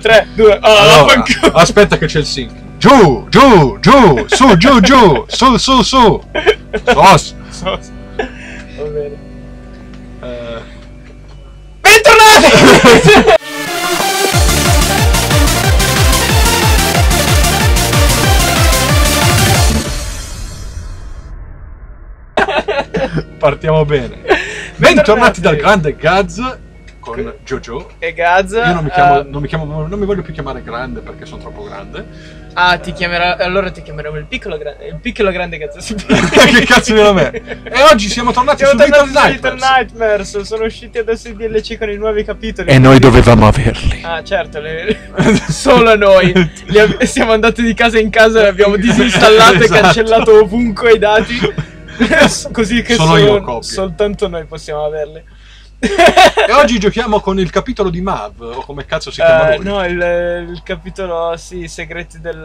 3, 2, oh, Allora, aspetta che c'è il sync. Giù, giù, giù, su, giù, giù, su, su, su. Sos. So- Va bene. Eh, Bentornati! partiamo bene. Bentornati. Bentornati dal grande Gaz con Jojo. e Gazza. Io non mi, chiamo, eh, non, mi chiamo- non mi voglio più chiamare grande perché sono troppo grande. Ah, ti chiamerà. Allora ti chiameremo il piccolo grande. Il piccolo grande Gazza. che cazzo di nome è? E oggi siamo tornati Siamo su Little tornati Little Nightmares. Nightmares. Sono usciti adesso i DLC con i nuovi capitoli. E noi dovevamo averli. Ah, certo, le- solo noi. Li ab- siamo andati di casa in casa e abbiamo disinstallato e Esatto. cancellato ovunque i dati. Così che Solo sol- io copio. soltanto noi possiamo averli. E oggi giochiamo con il capitolo di Mav, o come cazzo si chiama Eh, lui. no, il, il capitolo, sì, i segreti del...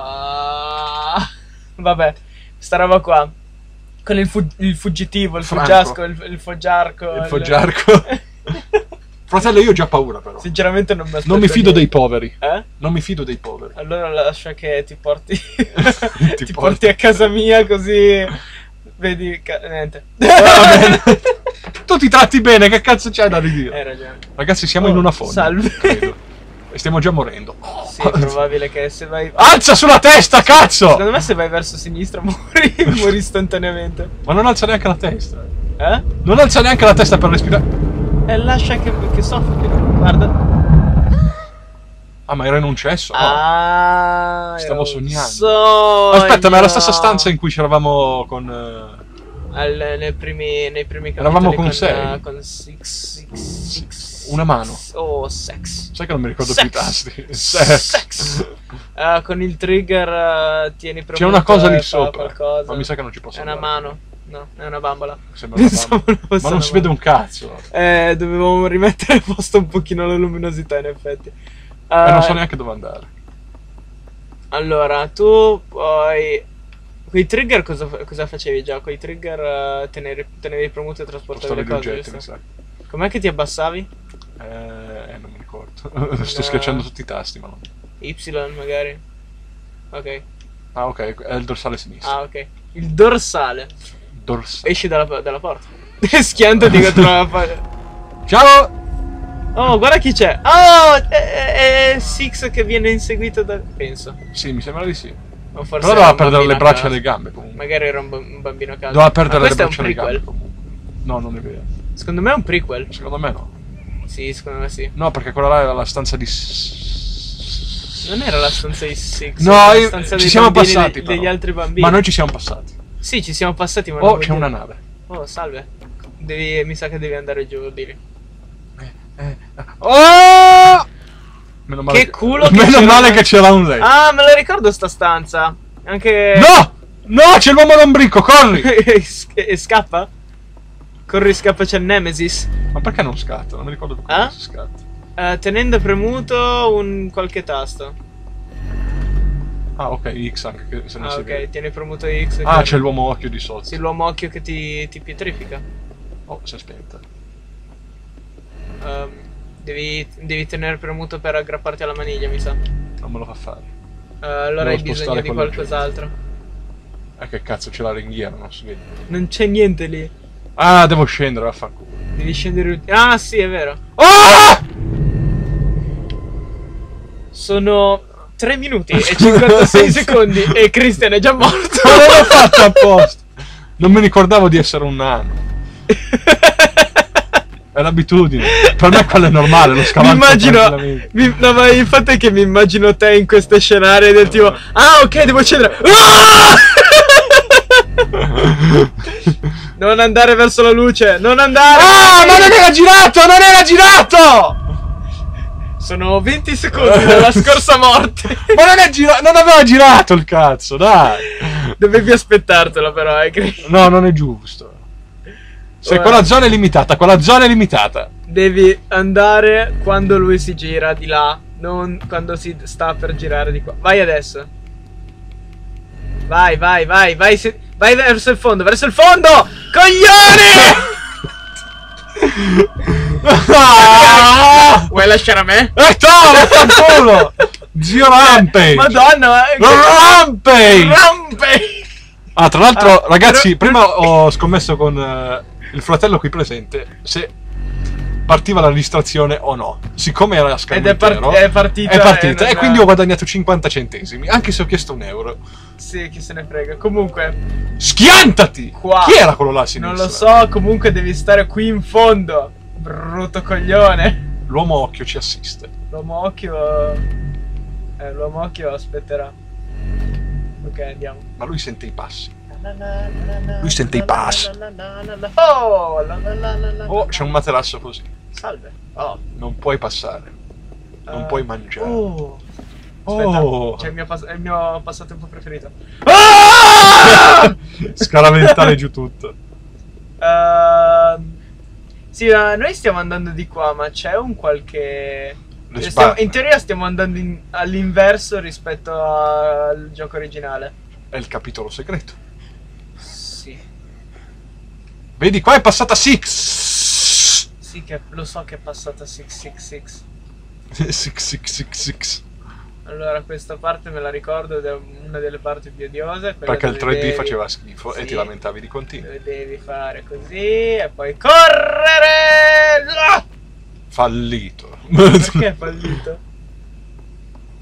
ah, vabbè, sta roba qua. Con il, fu- il fuggitivo, il Franco. fuggiasco, il, il foggiarco. Il foggiarco. Fratello, io ho già paura però. Sinceramente non mi aspetto Non mi fido dei niente. poveri. Eh? Non mi fido dei poveri. Allora lascia che ti porti... ti, Ti porti porti. a casa mia così... Vedi... niente. Bene. tu ti tratti bene, che cazzo c'hai da ridire? Hai ragione. Ragazzi, siamo Oh, in una fonda. salve. credo. E stiamo già morendo. Sì, è probabile che se vai... Alza sulla testa, cazzo! Secondo me se vai verso sinistra muori, muori istantaneamente. Ma non alza neanche la testa. Eh? Non alza neanche la testa per respirare. E lascia che, che soffri. Guarda. Ah, ma era in un cesso? no? Ah, Stavo sognando. sogno. Aspetta, ma è la stessa stanza in cui c'eravamo con. eh, Al- nei primi, nei primi Eravamo con con, sei. con six, six, six, Una mano. Oh, sex. Sai che non mi ricordo Sex. più i tasti. Sex. Eh, con il trigger eh, tieni premuto C'è una cosa lì sopra. qualcosa. Ma mi sa che non ci posso È una andare. mano. No, è una bambola. Sembra una bambola. Ma non una si vede bambola. un cazzo. Eh, dovevamo rimettere a posto un pochino la luminosità, in effetti. E non Eh, so neanche dove andare. Allora, tu poi... Quei trigger cosa, cosa facevi già? Quei trigger eh, tenevi, tenevi premuto e trasportavi Spostare le cose, oggetti, giusto? Com'è che ti abbassavi? Eh, non mi ricordo. Sto No. schiacciando tutti i tasti, ma non. Y magari? Ok. Ah, ok, è il dorsale sinistro. Ah, ok. Il dorsale. Dorsale. Esci dalla, dalla porta. Schiantati contro la porta. Ciao! Oh, guarda chi c'è. Oh, è, è Six che viene inseguito da... Penso. Sì, mi sembra di sì. O forse Però doveva perdere le braccia e le gambe comunque. Magari era un, ba- un bambino a caso. Doveva perdere Ma le braccia e le gambe comunque. No, non è vero. Secondo me è un prequel. Secondo me no. Sì, secondo me sì. No, perché quella là era la stanza di. Non era la stanza di Six. No, io- stanza ci siamo passati. de- degli altri bambini. Ma noi ci siamo passati. Sì, ci siamo passati, ma Oh, c'è vuol una dire- nave. Oh, salve. Devi, mi sa che devi andare giù, Billy. Oh! Meno male Che culo che Meno male che c'era un lei. Ah, me la ricordo sta stanza. Anche... No! No, c'è l'uomo lombrico, corri! e, scappa? Corri, scappa, c'è il Nemesis. Ma perché non scatta? Non mi ricordo più come Eh? si scatta. Eh, tenendo premuto un qualche tasto. Ah, ok, X anche che se ne Ah, si ok, vede. tieni premuto X. Ah, c'è l'uomo occhio di sotto. Sì, l'uomo occhio che ti, ti pietrifica. Oh, si è spenta. Ehm, devi, devi tenere premuto per aggrapparti alla maniglia, mi sa. Non me lo fa fare. Eh, allora Devo hai bisogno di qualcos'altro. Eh, che cazzo, c'è la ringhiera, non si vede. Non c'è niente lì. Ah, devo scendere, vaffanculo. Devi scendere. Ah, sì, è vero. Ah! Sono 3 minuti e 56 secondi e Christian è già morto. Non l'ho fatto apposta! Non mi ricordavo di essere un nano. È l'abitudine. Per me quello è normale, lo mi scavalco immagino. tranquillamente. mi- no, ma il fatto è che mi immagino te in queste scenarie del tipo. Ah, ok, devo scendere. Ah! non andare verso la luce. Non andare. Ah, ma non era girato! Non era girato! Sono 20 secondi dalla scorsa morte. Ma non, è gira- non aveva girato il cazzo, dai! Dovevi aspettartelo, però, eh. Chris. No, non è giusto. Se Ora- quella zona è limitata, quella zona è limitata. Devi andare quando lui si gira di là, non quando si sta per girare di qua. Vai adesso. Vai, vai, vai, vai, se- vai verso il fondo, verso il fondo! Coglione! Ah! Vuoi lasciare a me? Eh, ciao, vaffanculo! Zio Rampage! Madonna, ma... Rampage! Rampe! Ah, tra l'altro, Ah, ragazzi, però- prima ho scommesso con eh, il fratello qui presente se partiva la registrazione o no. Siccome era a schermo Ed è, part- intero, è partita. è partita non- e quindi ho guadagnato 50 centesimi, anche se ho chiesto un euro. Sì, chi se ne frega. Comunque, Schiantati! Qua. Chi era quello là a sinistra? non lo so, comunque devi stare qui in fondo. Brutto coglione. L'uomo occhio ci assiste. L'uomo occhio... Eh, l'uomo occhio aspetterà. Ok, andiamo. Ma lui sente i passi. Lui sente i passi. Oh. Oh, c'è un materasso così. Salve. Oh. Non puoi passare. Non eh, puoi mangiare. Oh. Aspetta, Oh. c'è il pass- è il mio passatempo preferito. Ah! Scaraventare giù tutto. Ehm, sì, eh, noi stiamo andando di qua, ma c'è un qualche... Stiamo- in teoria stiamo andando in- all'inverso rispetto al gioco originale. È il capitolo segreto. Vedi, qua è passata Six. Sì, che lo so che è passata 666. Six, six, six, six. Allora, questa parte me la ricordo ed è una delle parti più odiose. Perché il dove 3D devi- faceva schifo e Sì. ti lamentavi di continuo. devi fare così e poi correre! Ah! Fallito. Perché è fallito?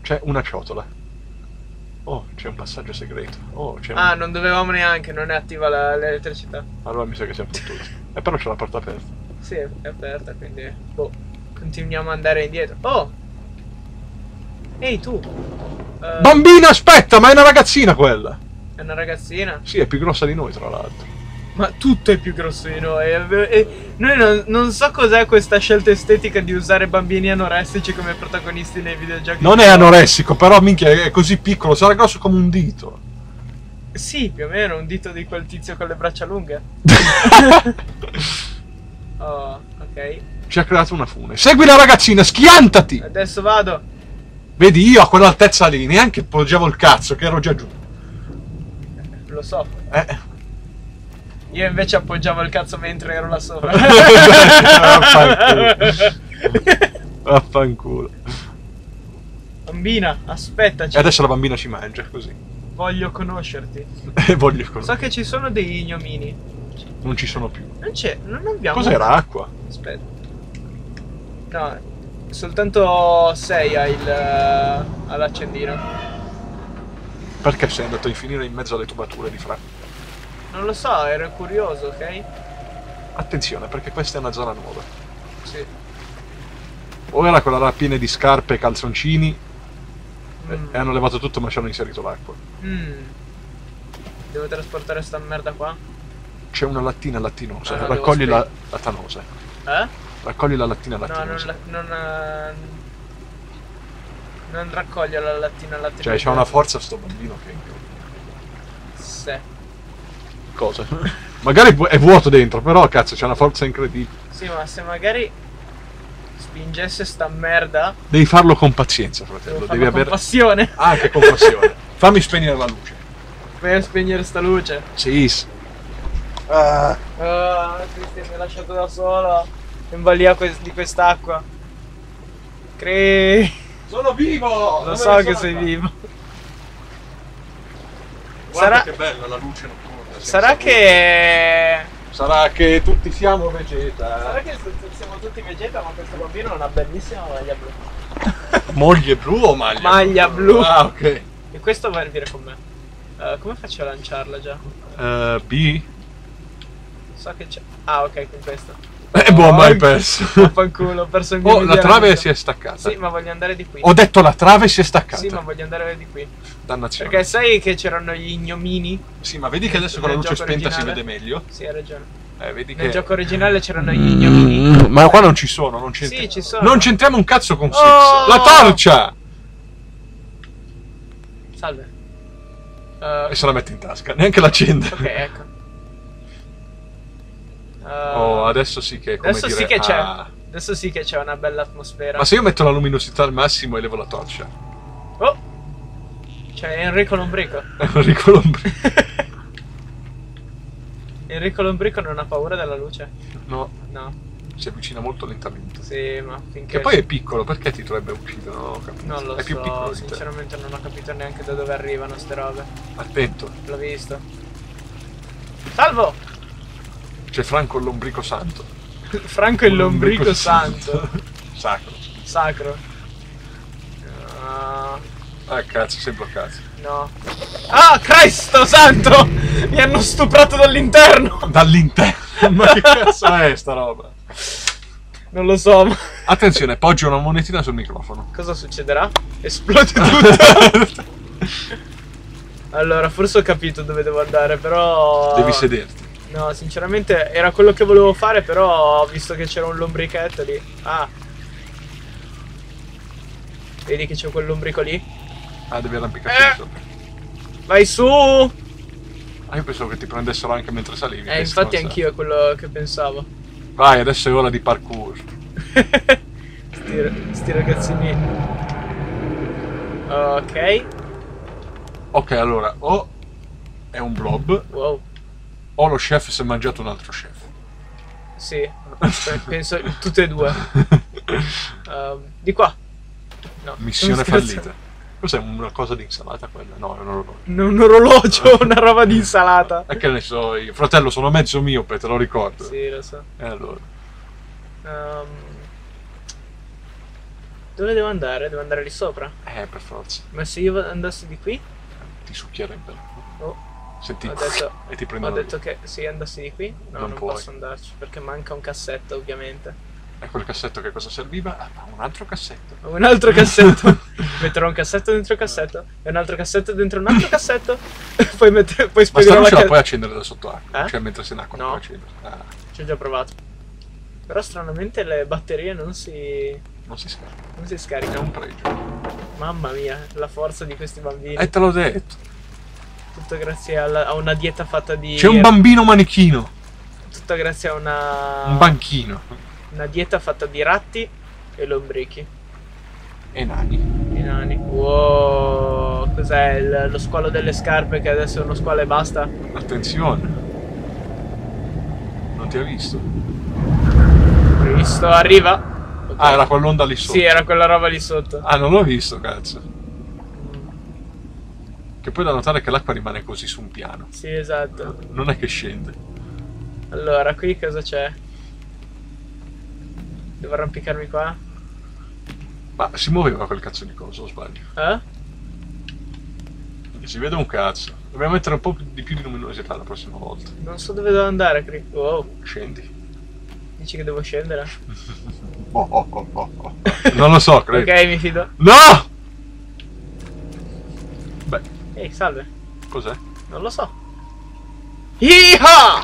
C'è una ciotola. Oh, c'è un passaggio segreto. Oh, c'è un... Ah, non dovevamo neanche, non è attiva l'elettricità. Allora mi sa che siamo fottuti. E però c'è la porta aperta. Sì, è aperta, quindi... Boh, continuiamo ad andare indietro. Oh! Ehi, tu! Eh, Bambina, aspetta, ma è una ragazzina quella. È una ragazzina. Sì, è più grossa di noi, tra l'altro. Ma tutto è più grosso di noi. e- e noi non, non so cos'è questa scelta estetica di usare bambini anoressici come protagonisti nei videogiochi. Non è anoressico, però minchia, è così piccolo, sarà grosso come un dito. Sì, più o meno, un dito di quel tizio con le braccia lunghe. Oh, ok. Ci ha creato una fune. Segui la ragazzina, schiantati! Adesso vado. Vedi, io a quell'altezza lì neanche poggiavo il cazzo, che ero già giù. Lo so. Eh. Io invece appoggiavo il cazzo mentre ero là sopra. Vaffanculo. Bambina, aspettaci. E adesso la bambina ci mangia, così. Voglio conoscerti. E voglio So conoscere. che ci sono degli ignomini. Non ci sono più. Non c'è, non abbiamo. Cos'era acqua? Aspetta. No, soltanto 6 ha il. eh, ha l'accendino. Perché sei andato a infinire in mezzo alle tubature di fra? Non lo so, ero curioso, ok? Attenzione, perché questa è una zona nuova. Sì. Ora quella là piena di scarpe e calzoncini e- Mm. e hanno levato tutto ma ci hanno inserito l'acqua. Mm. Devo trasportare sta merda qua? C'è una lattina lattinosa, Ah, no, raccogli la, la tanosa. Eh? Raccogli la lattina No, lattinosa. non, la- non, eh, non raccoglie la lattina latte. Cioè, c'ha una forza sto bambino che... Sì. Cosa? Magari è vuoto dentro, però cazzo, c'ha una forza incredibile. Sì, ma se magari spingesse sta merda, Devi farlo con pazienza, fratello. Devi con avere... passione. Anche con passione. Fammi spegnere la luce. Per spegnere sta luce. Sì. Ah. Ah, Cristian mi ha lasciato da solo. In balia que- di quest'acqua. Cre... Sono vivo! Lo so che sei vivo. Guarda Sarà- che bella la luce notturna. Sarà che... Sarà che tutti siamo vegeta. Sarà che siamo tutti vegeta, ma questo bambino ha una bellissima maglia blu. Moglie blu o maglia? Maglia blu. Ah, ok. E questo va a venire con me. Eh, come faccio a lanciarla già? Eh, B? So che c'è. Ah, ok, con questo. Eh, boh, mai Oh, perso. Vaffanculo, ho perso il mio Oh, la trave si è staccata. Sì, ma voglio andare di qui. Ho detto la trave si è staccata. Sì, ma voglio andare di qui. Dannazione. Perché sai che c'erano gli ignomini? Sì, ma vedi che adesso con la Nel luce spenta si originale? vede meglio? Sì, hai ragione. Eh, vedi Nel che... gioco originale c'erano gli ignomini. Mm, Ma qua non ci sono, non c'entriamo. Sì, ci sono. Non c'entriamo un cazzo con Six. Oh! La torcia! Salve. Eh, E se la mette in tasca, neanche l'accende. ok, ecco. Eh, Oh, adesso sì che adesso dire... sì che c'è. ah. Adesso sì che c'è una bella atmosfera. Ma se io metto la luminosità al massimo e levo la torcia? Oh! C'è Enrico Lombrico. Enrico Lombri. Enrico Lombrico non ha paura della luce? No. No. Si avvicina molto lentamente. Sì, ma finché... Che poi è piccolo, perché ti dovrebbe uccidere? Non. Non lo è più piccolo so, di te. sinceramente non ho capito neanche da dove arrivano ste robe. Attento, L'ho visto. Salvo! C'è Franco il lombrico santo. Franco il lombrico santo. Sacro. Sacro. Ah, Ah cazzo, sei bloccato. no. Ah, Cristo santo! Mi hanno stuprato dall'interno! Dall'interno. Ma che cazzo è sta roba? Non lo so, ma Attenzione, poggio una monetina sul microfono. cosa succederà? Esplode tutto! allora, forse ho capito dove devo andare, però... Devi sederti. No, sinceramente era quello che volevo fare, però ho visto che c'era un lombrichetto lì. Ah. Vedi che c'è quel lombrico lì? Ah, devi arrampicarti Eh. sopra. Vai su! Ah, io pensavo che ti prendessero anche mentre salivi. Eh, infatti anch'io è quello che pensavo. Vai, adesso è ora di parkour. sti, sti ragazzini. Ok. Ok, allora, o è un blob, Wow. O lo chef si è mangiato un altro chef. Sì. Pe- Penso tutte e due. Ehm, di qua. No. Missione fallita. Cos'è una cosa di insalata quella? No, è un orologio. Un orologio, una roba di insalata. E che ne so io? Fratello, sono mezzo miope, te lo ricordo. Sì, lo so. E allora? Ehm, dove devo andare? Devo andare lì sopra. Eh, per forza. Ma se io andassi di qui? Ti succhierebbe. Oh, Senti, ho detto, e ti ho prendono detto che se andassi di qui, no, Non non, posso andarci perché manca un cassetto, ovviamente. E quel cassetto che cosa serviva? Ah, un altro cassetto. Un altro cassetto. Metterò un cassetto dentro il cassetto e un altro cassetto dentro un altro cassetto. poi, mettere, poi Ma sta spedirò la ca- puoi accendere da sotto acqua? Eh? Cioè, mentre sei in acqua No. la puoi accendere. Ah, Ci ho già provato. Però stranamente le batterie non si, non si scarica. non si È scaricano. un pregio. Mamma mia, la forza di questi bambini. E te l'ho detto. Tutto grazie alla- a una dieta fatta di... C'è un bambino manichino. Tutto grazie a una... Un banchino. Una dieta fatta di ratti e lombrichi. E nani. I nani. Wow, cos'è il- lo squalo delle scarpe che adesso è uno squalo e basta? Attenzione. Non ti ha visto? Visto, arriva. Ok. Ah, era quell'onda lì sotto. Sì, era quella roba lì sotto. Ah, non l'ho visto, cazzo. Che poi da notare che l'acqua rimane così su un piano. Sì, esatto. Non è che scende. Allora, qui cosa c'è? Devo arrampicarmi qua? Ma si muoveva quel cazzo di coso, o sbaglio? Eh? Si vede un cazzo. Dobbiamo mettere un po' di più di luminosità la prossima volta. Non so dove devo andare, Cri. Wow, Scendi. dici che devo scendere? Oh, oh, oh, oh, oh. Non lo so, credo. Ok, mi fido. No! Beh, Ehi, salve. cos'è? Non lo so. Iha!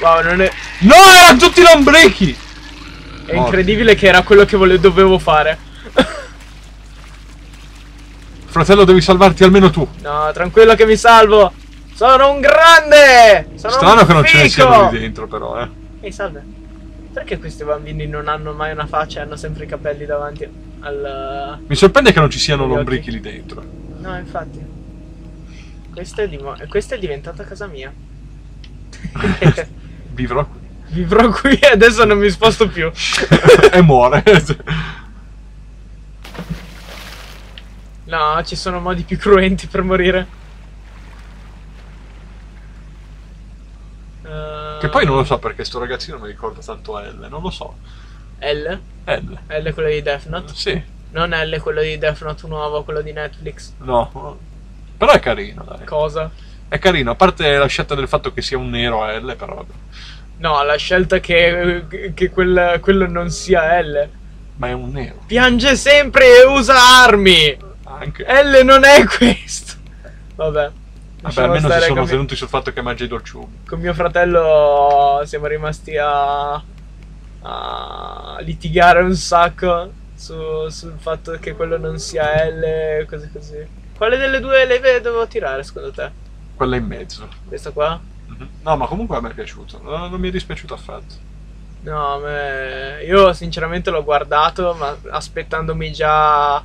Wow, non è... No, erano tutti lombrichi! È incredibile che era quello che volevo, dovevo fare. Fratello, devi salvarti almeno tu. No, tranquillo che mi salvo. Sono un grande! Sono Strano un che non ce ne fico! siano lì dentro, però, eh. Ehi, salve. Perché questi bambini non hanno mai una faccia e hanno sempre i capelli davanti al... Mi sorprende che non ci siano lombrichi lì dentro. No, infatti. Questa è, questa è diventata casa mia. Vivrò qui. Vivrò qui e adesso non mi sposto più. e muore. No, ci sono modi più cruenti per morire. Che poi non lo so perché sto ragazzino mi ricorda tanto L, non lo so. L? L. L è quello di Death Note? Sì, Non L quello di Death Note nuovo, quello di Netflix. no. Però è carino, dai. Cosa? È carino, a parte la scelta del fatto che sia un nero L, però. No, la scelta che, che quel- quello non sia L. Ma è un nero. Piange sempre e usa armi. Anche. L non è questo. Vabbè. Vabbè, almeno si sono tenuti sul fatto che mangia i dolciumi. con mio fratello siamo rimasti a, a litigare un sacco su- sul fatto che quello non sia L cose così. Quale delle due leve dovevo tirare secondo te? Quella in mezzo. Questa qua? Mhm. No, ma comunque a me è piaciuto. No, non mi è dispiaciuto affatto. No, me... io sinceramente l'ho guardato, ma aspettandomi già...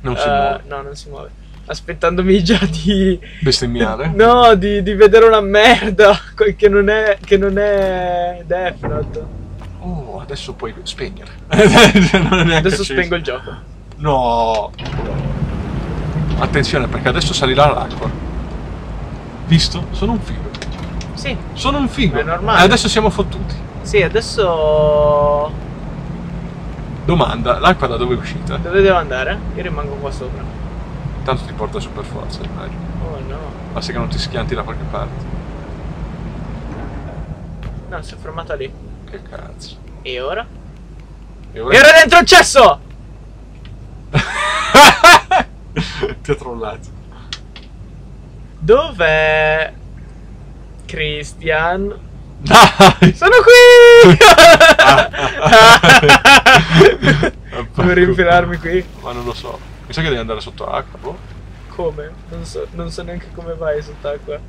Non si eh, muove. No, non si muove. Aspettandomi già di... Bestemmiare? No, di, di vedere una merda che non è, che non è Death Note. Oh, adesso puoi spegnere. Adesso spengo il gioco. No. Attenzione perché adesso salirà l'acqua. Visto? Sono un figo. Sì, Sono un figo. È normale. E adesso siamo fottuti. sì, adesso... Domanda, l'acqua da dove è uscita? Dove devo andare? Io rimango qua sopra. Tanto ti porta su per forza, immagino. Oh no. Basta che non ti schianti da qualche parte. No, si è fermata lì. Che cazzo. E ora? E ora... Era dentro il cesso! ti ho trollato. Dov'è... Christian? Dai! Sono qui! Come rinfilarmi qui? Ma non lo so. Mi sa che devi andare sotto l'acqua, boh. Come? Non so, non so neanche come vai sott'acqua.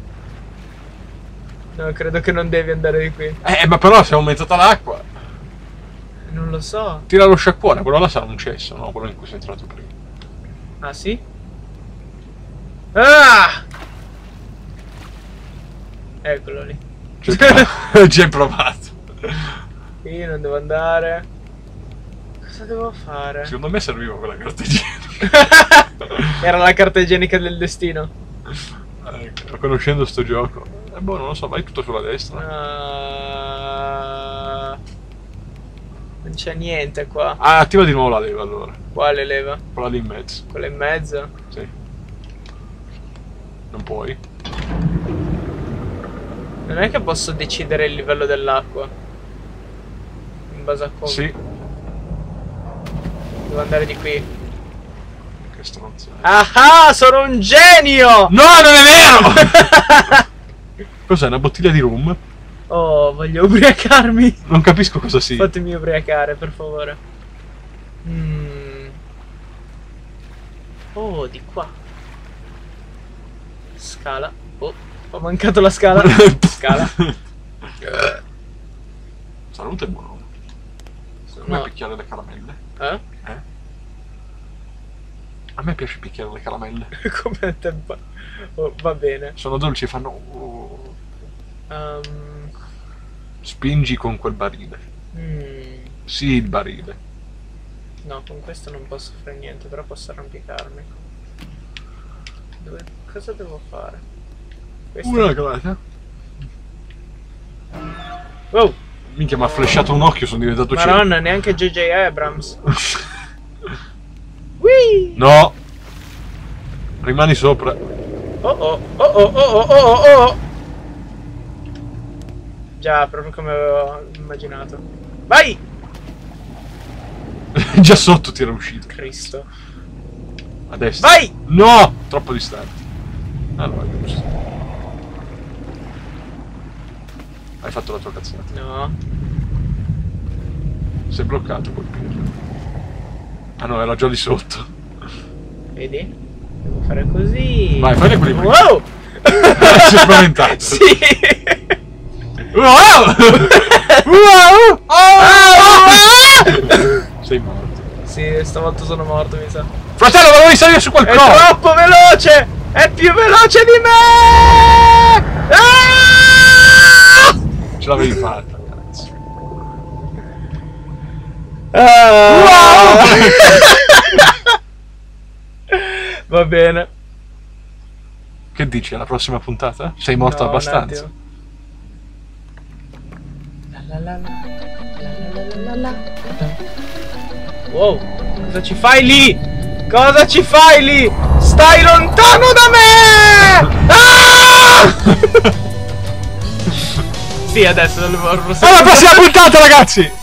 No, credo che non devi andare di qui. Eh, ma però se è aumentata l'acqua. Non lo so. Tira lo sciacquone, quello là sarà un cesso, no? Quello in cui sei entrato prima. Ah, sì? Ah! Eccolo lì. Ci hai Ci hai provato. Qui non devo andare. Cosa devo fare? Secondo me serviva quella carta igienica. Era la carta igienica del destino. Ecco, conoscendo sto gioco. Eh, boh, non lo so, vai tutto sulla destra. Ah, non c'è niente qua. Ah, attiva di nuovo la leva allora. Quale leva? Quella lì in mezzo. Quella in mezzo? Sì. Non puoi. Non è che posso decidere il livello dell'acqua. In base a come. Sì. Devo andare di qui. Che stronzo. Ah, sono un genio! No, non è vero! Cos'è, una bottiglia di rum? Oh, voglio ubriacarmi. Non capisco cosa sia. Fatemi ubriacare, per favore. Mm. Oh, di qua. Scala. Oh, ho mancato la scala. Scala. Salute buono. Come No. picchiare le caramelle? Eh? Eh? A me piace picchiare le caramelle. Come a te va- oh, va bene. Sono dolci e fanno... Um, Spingi con quel barile. mm, Sì, il barile. no, con questo non posso fare niente, però posso arrampicarmi. Dove, cosa devo fare? Questo... Una cosa. Oh, Minchia, mi ha flashato un occhio, sono diventato cieco. Madonna, neanche J.J. Abrams. Whee! No! Rimani sopra. Oh oh, oh oh, oh oh, oh oh, oh! Già, proprio come avevo immaginato. Vai! Già sotto ti era uscito. Cristo. A destra. Vai! No! Troppo distante. Allora, giusto. Hai fatto la tua cazzata. No. Sei bloccato col piede. Ah no, era già lì sotto. Vedi? Devo fare così. Vai, fai quelli. Wow! Si è spaventato. sì! Wow! Wow! Sei morto. sì, stavolta sono morto, mi sa. Fratello, volevi salire su quel È cono! troppo veloce! È più veloce di me! Ah! Ce l'avevi fatta, cazzo. Ah! Va bene. Che dici, alla prossima puntata? Sei morto No, un abbastanza? attimo. La la la la, la la la la la. Wow, cosa ci fai lì? Cosa ci fai lì? Stai lontano da me! Ah! sì, adesso lo Alla prossima puntata, ragazzi!